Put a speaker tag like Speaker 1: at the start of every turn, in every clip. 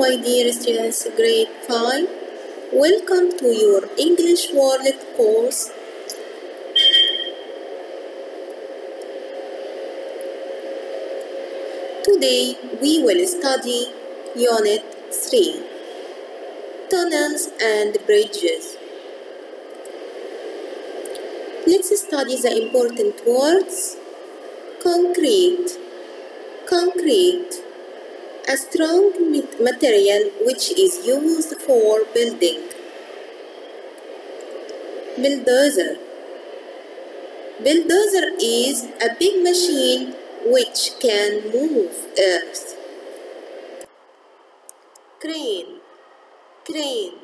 Speaker 1: my dear students, grade 5. Welcome to your English World course. Today we will study Unit 3 Tunnels and Bridges. Let's study the important words concrete, concrete, a strong material which is used for building. Bulldozer. Bulldozer is a big machine which can move earth. Crane. Crane.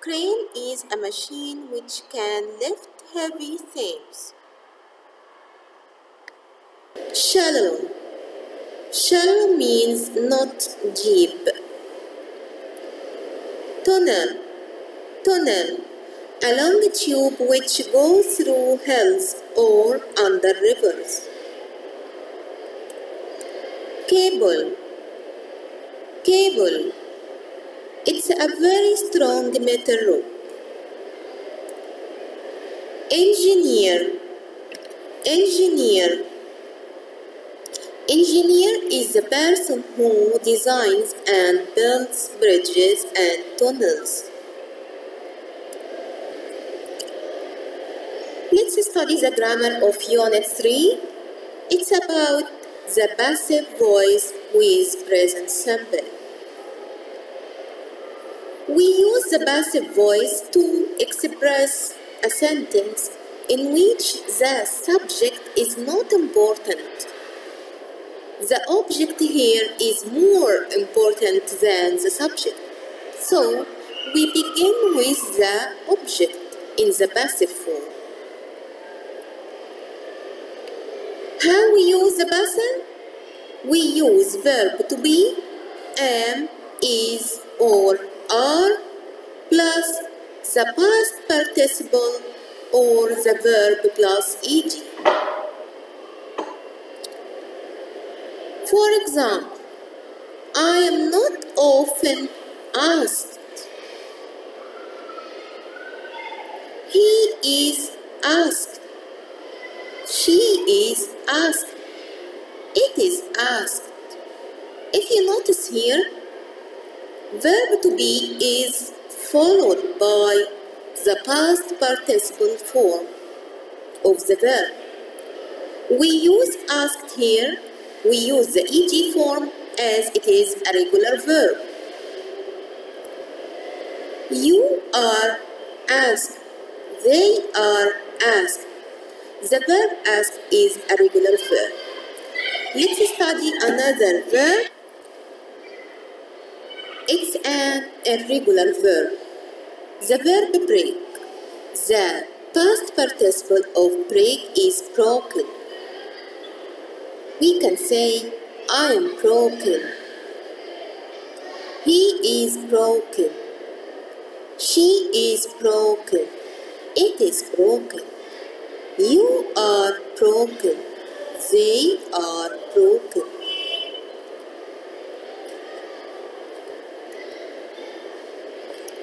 Speaker 1: Crane is a machine which can lift heavy things. Shallow. Shallow means not deep. Tunnel. Tunnel. A long tube which goes through hills or under rivers. Cable. Cable. It's a very strong metal rope. Engineer. Engineer. Engineer is the person who designs and builds bridges and tunnels. Let's study the grammar of Unit 3. It's about the passive voice with present simple. We use the passive voice to express a sentence in which the subject is not important. The object here is more important than the subject. So we begin with the object in the passive form. How we use the passive? We use verb to be, am, is, or are, plus the past participle or the verb plus ed. For example, I am not often asked. He is asked. She is asked. It is asked. If you notice here, verb to be is followed by the past participle form of the verb. We use asked here, we use the ed form as it is a regular verb. You are asked, they are asked. The verb ask is a regular verb. Let's study another verb. It's an irregular verb. The verb break. The past participle of break is broken. We can say, I am broken. He is broken. She is broken. It is broken. You are broken. They are broken.